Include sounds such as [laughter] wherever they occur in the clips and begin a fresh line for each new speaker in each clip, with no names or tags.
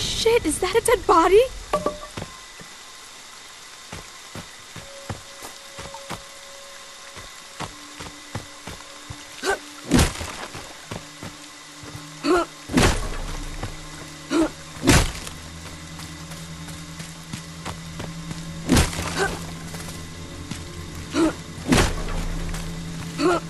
shit, is that a dead body?
Huh! [laughs]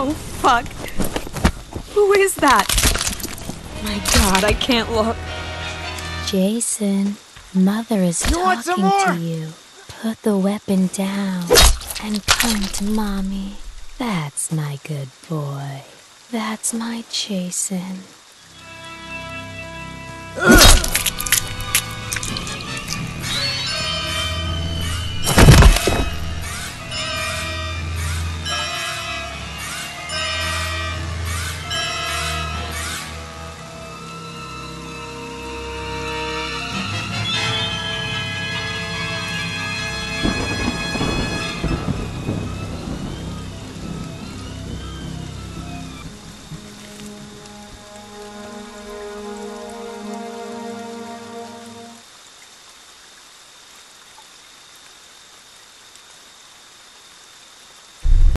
Oh, fuck. Who is that? My god, I can't look.
Jason, Mother is
You want some
talking
more?
to you. Put the weapon down and come to Mommy. That's my good boy. That's my Jason.